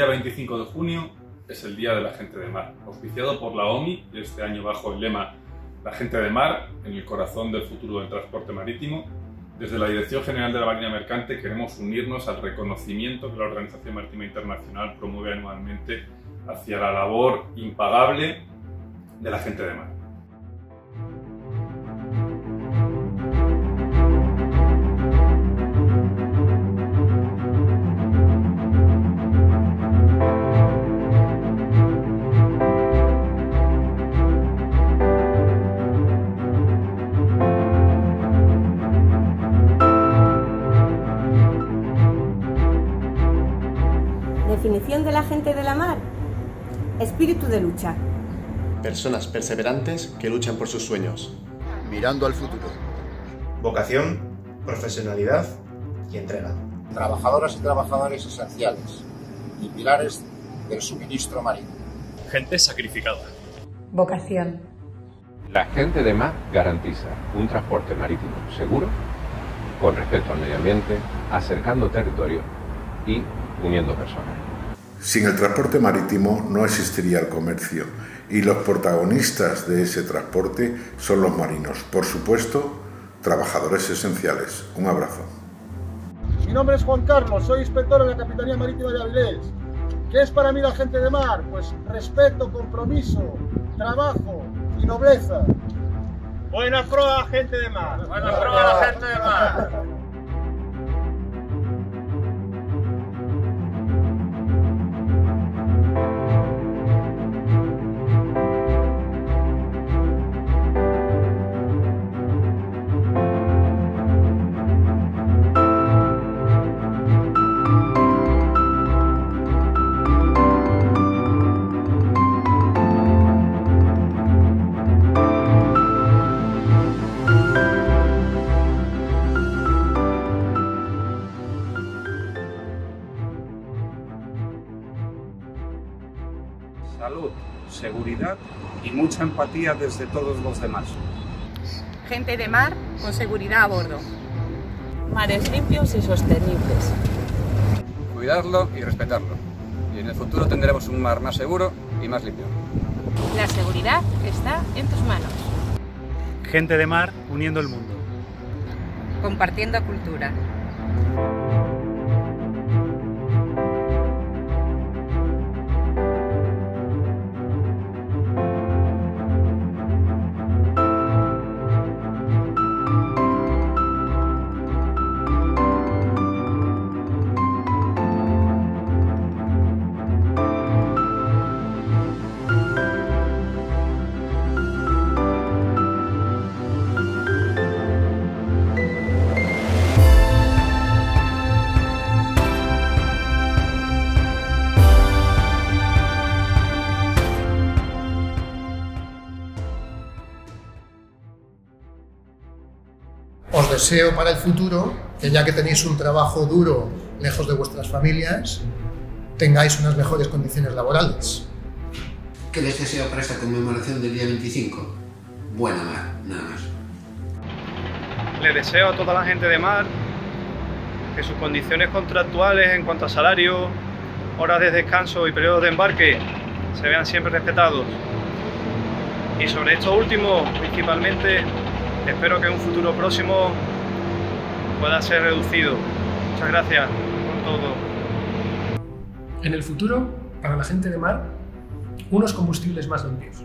día 25 de junio es el Día de la Gente de Mar, auspiciado por la OMI este año bajo el lema La gente de mar en el corazón del futuro del transporte marítimo. Desde la Dirección General de la Marina Mercante queremos unirnos al reconocimiento que la Organización Marítima Internacional promueve anualmente hacia la labor impagable de la gente de mar. Definición de la gente de la mar. Espíritu de lucha. Personas perseverantes que luchan por sus sueños. Mirando al futuro. Vocación, profesionalidad y entrega. Trabajadoras y trabajadores esenciales y pilares del suministro marino. Gente sacrificada. Vocación. La gente de mar garantiza un transporte marítimo seguro, con respeto al medio ambiente, acercando territorio y uniendo personas. Sin el transporte marítimo no existiría el comercio y los protagonistas de ese transporte son los marinos. Por supuesto, trabajadores esenciales. Un abrazo. Mi nombre es Juan Carlos, soy inspector en la Capitanía Marítima de Avilés. ¿Qué es para mí la gente de mar? Pues respeto, compromiso, trabajo y nobleza. Buena proa, gente de mar. Buena proa, gente de mar. Salud, seguridad y mucha empatía desde todos los demás. Gente de mar con seguridad a bordo. Mares limpios y sostenibles. Cuidarlo y respetarlo. Y en el futuro tendremos un mar más seguro y más limpio. La seguridad está en tus manos. Gente de mar uniendo el mundo. Compartiendo cultura. Deseo para el futuro que ya que tenéis un trabajo duro lejos de vuestras familias, tengáis unas mejores condiciones laborales. ¿Qué les deseo para esta conmemoración del día 25? Buena mar, nada más. Le deseo a toda la gente de mar que sus condiciones contractuales en cuanto a salario, horas de descanso y periodos de embarque se vean siempre respetados. Y sobre esto último, principalmente, espero que en un futuro próximo pueda ser reducido. Muchas gracias por todo. En el futuro, para la gente de mar, unos combustibles más limpios.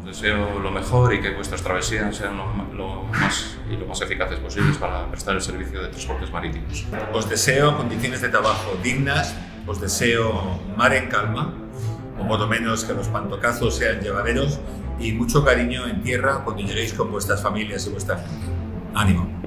Os deseo lo mejor y que vuestras travesías sean lo, lo más y lo más eficaces posibles para prestar el servicio de transportes marítimos. Os deseo condiciones de trabajo dignas, os deseo mar en calma, o por lo menos que los pantocazos sean llevaderos y mucho cariño en tierra cuando lleguéis con vuestras familias y vuestra gente. Ánimo.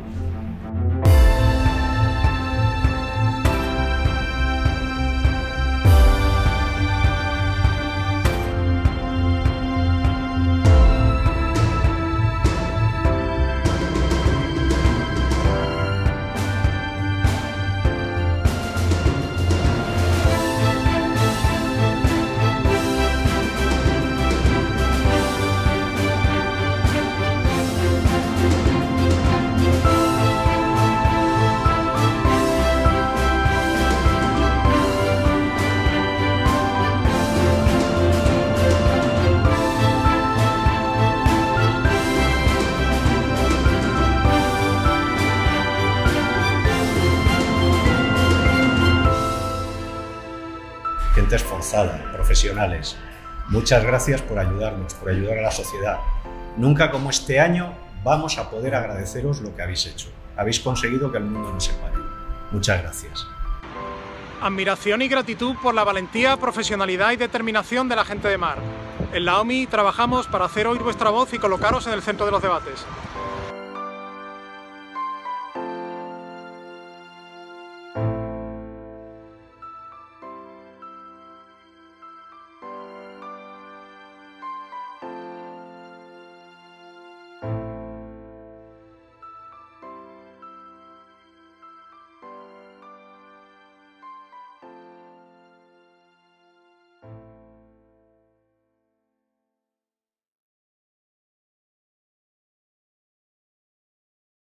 Gente esforzada, profesionales. Muchas gracias por ayudarnos, por ayudar a la sociedad. Nunca como este año vamos a poder agradeceros lo que habéis hecho. Habéis conseguido que el mundo no se pare. Muchas gracias. Admiración y gratitud por la valentía, profesionalidad y determinación de la gente de mar. En la OMI trabajamos para hacer oír vuestra voz y colocaros en el centro de los debates.